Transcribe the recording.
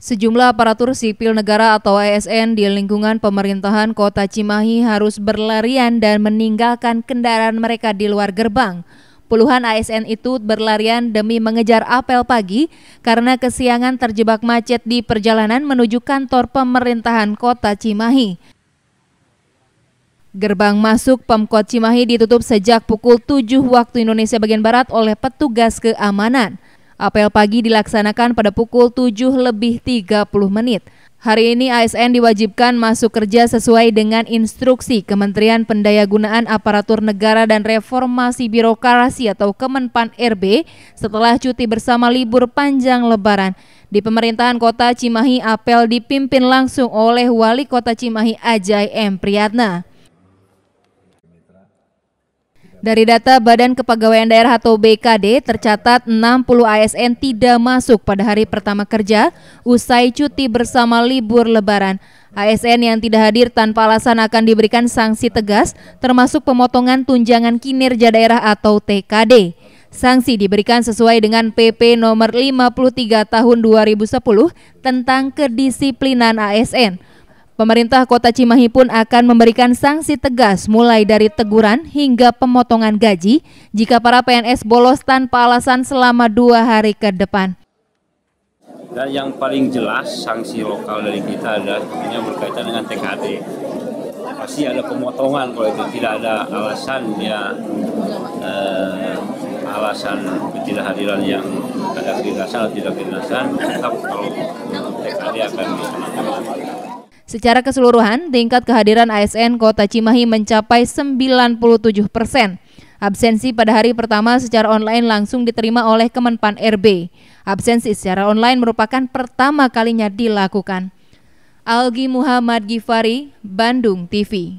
Sejumlah aparatur sipil negara atau ASN di lingkungan pemerintahan Kota Cimahi harus berlarian dan meninggalkan kendaraan mereka di luar gerbang. Puluhan ASN itu berlarian demi mengejar apel pagi karena kesiangan terjebak macet di perjalanan menuju kantor pemerintahan Kota Cimahi. Gerbang masuk Pemkot Cimahi ditutup sejak pukul 7 waktu Indonesia bagian Barat oleh petugas keamanan. Apel pagi dilaksanakan pada pukul 7 lebih 30 menit. Hari ini ASN diwajibkan masuk kerja sesuai dengan instruksi Kementerian Pendayagunaan Aparatur Negara dan Reformasi Birokrasi atau Kemenpan RB setelah cuti bersama libur panjang lebaran. Di pemerintahan kota Cimahi, apel dipimpin langsung oleh Wali Kota Cimahi Ajay M. Priyatna. Dari data Badan Kepegawaian Daerah atau BKD, tercatat 60 ASN tidak masuk pada hari pertama kerja usai cuti bersama libur lebaran. ASN yang tidak hadir tanpa alasan akan diberikan sanksi tegas, termasuk pemotongan tunjangan kinerja daerah atau TKD. Sanksi diberikan sesuai dengan PP nomor 53 tahun 2010 tentang kedisiplinan ASN. Pemerintah Kota Cimahi pun akan memberikan sanksi tegas mulai dari teguran hingga pemotongan gaji jika para PNS bolos tanpa alasan selama dua hari ke depan. Dan yang paling jelas sanksi lokal dari kita adalah yang berkaitan dengan TKD. Pasti ada pemotongan kalau itu tidak ada alasan ya eh, alasan ketidakhadiran yang ada kedinasan atau tidak kedinasan tetap kalau TKD akan dilaksanakan. Secara keseluruhan, tingkat kehadiran ASN Kota Cimahi mencapai 97 persen. Absensi pada hari pertama secara online langsung diterima oleh Kemenpan RB. Absensi secara online merupakan pertama kalinya dilakukan. Algi Muhammad Gifari, Bandung TV.